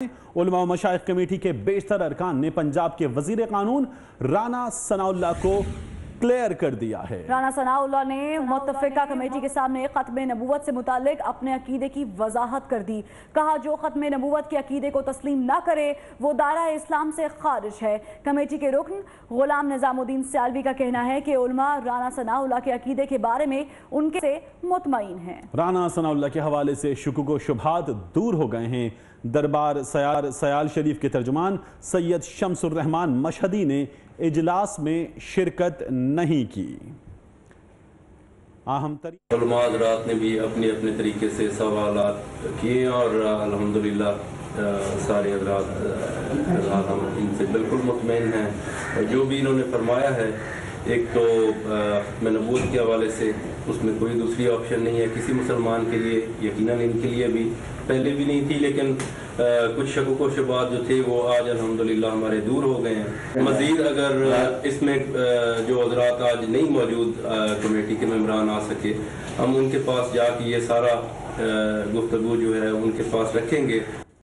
علماء و مشائق کمیٹی کے بیشتر ارکان نے پنجاب کے وزیر قانون رانا ثناء اللہ کو کلیئر کر دیا ہے۔ رانا ثناء اللہ نے متفقہ کمیٹی کے سامنے ختم نبوت سے متعلق اپنے عقیدے کی وضاحت کر دی۔ کہا جو ختم نبوت کے عقیدے کو تسلیم نہ کرے وہ دائرہ اسلام سے خارج ہے۔ کمیٹی کے رکن غلام نظام الدین سیالوی کا کہنا ہے کہ علماء رانا ثناء اللہ کے عقیدے کے بارے میں ان کے سے مطمئن ہیں۔ رانا ثناء اللہ کے حوالے سے شکوک و شبہات دور ہو گئے ہیں۔ دربار سیال شریف کے ترجمان سید شمس الرحمن مشہدی نے اجلاس میں شرکت نہیں کی۔ اہم علماء حضرات نے بھی اپنے اپنے طریقے سے سوالات کیے اور الحمدللہ سارے حضرات حضرات ہم ان سے بالکل مطمئن ہیں۔ جو بھی انہوں نے فرمایا ہے، ایک تو ختم نبوت کے حوالے سے اس میں کوئی دوسری آپشن نہیں ہے۔ کسی مسلمان کے لیے، یقیناً ان کے لیے بھی پہلے بھی نہیں تھی، لیکن کچھ شکوک و شبات جو تھے وہ آج الحمدللہ ہمارے دور ہو گئے ہیں۔ مزید اگر اس میں جو حضرات آج نہیں موجود کمیٹی کے ممبران آ سکے، ہم ان کے پاس جا کے یہ سارا گفتگو جو ہے، ان کے پاس رکھیں گے۔